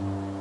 Mm-hmm.